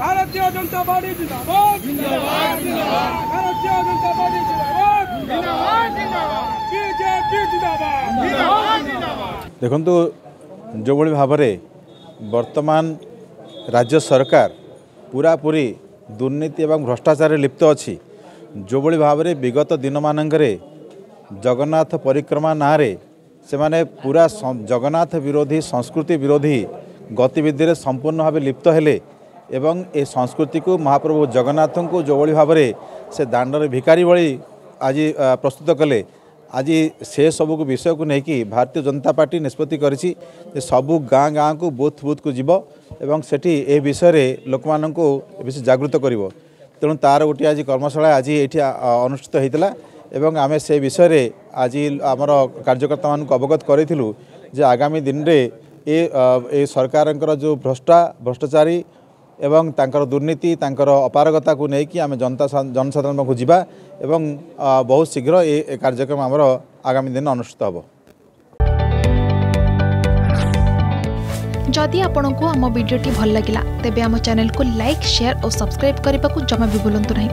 Bharatiya Janata party जिंदाबाद जिंदाबाद जिंदाबाद भारतीय जनता पार्टी जिंदाबाद जिंदाबाद जिंदाबाद बीजेपी जिंदाबाद जिंदाबाद जिंदाबाद ଦେଖନ୍ତୁ ଯେଉଁଭଳି ଭାବରେ ବର୍ତ୍ତମାନ ରାଜ୍ୟ ସରକାର ପୁରାପୁରି ଦୁର୍ନୀତି ଏବଂ ଭ୍ରଷ୍ଟାଚାରରେ ଲିପ୍ତ ଅଛି ଯେଉଁଭଳି ଭାବରେ ବିଗତ ଦିନମାନଙ୍କରେ ଜଗନ୍ନାଥ ପରିକ୍ରମା ନାଁରେ ସେମାନେ ପୁରା ସ- ଜଗନ୍ନାଥ ବିରୋଧୀ ସଂସ୍କୃତି ବିରୋଧୀ ଗତିବିଧିରେ ସମ୍ପୂର୍ଣ୍ଣ ଭାବେ ଲିପ୍ତ ହେଲେ ଏବଂ ଏ ସଂସ୍କୃତିକୁ ମହାପ୍ରଭୁ ଜଗନ୍ନାଥଙ୍କୁ ଯେଉଁଭଳି ଭାବରେ ସେ ଦାଣ୍ଡରେ ଭିକାରୀ ଭଳି ଆଜି ଆ, ପ୍ରସ୍ତୁତ କଲେ ଆଜି ସେ ସବୁକୁ ବିଷୟକୁ ନେଇକି ଭାରତୀୟ ଜନତା ପାର୍ଟି ନିଷ୍ପତ୍ତି କରିଛି ଯେ ସବୁ ଗାଁ ଗାଁକୁ ବୁଥ୍ ବୁଥ୍କୁ ଯିବ ଏବଂ ସେଠି ଏ ବିଷୟରେ ଲୋକମାନଙ୍କୁ ବେଶୀ ଜାଗୃତ କରିବ। ତେଣୁ ତା'ର ଗୋଟିଏ ଆଜି କର୍ମଶାଳା ଆଜି ଏଇଠି ଆ, ଅନୁଷ୍ଠିତ ହୋଇଥିଲା ଏବଂ ଆମେ ସେ ବିଷୟରେ ଆଜି ଆମର କାର୍ଯ୍ୟକର୍ତ୍ତାମାନଙ୍କୁ ଅବଗତ କରିଥିଲୁ ଯେ ଆଗାମୀ ଦିନରେ ଏ ଅ, ଏ ସରକାରଙ୍କର ଯେଉଁ ଭ୍ରଷ୍ଟା এবং তাঁর দুর্নীতি তাঁর অপারগতাকে নিয়ে আমি জনতা জনসাধারণ পাখু যা এবং বহু শীঘ্র এই কার্যক্রম আমার আগামী দিন অনুষ্ঠিত হব যদি আপনার আমার ভিডিওটি ভালো লাগিলা তেবে আমার চ্যানেলকে লাইক শেয়ার ও সবসক্রাইব করা জমা বি ভুলতু না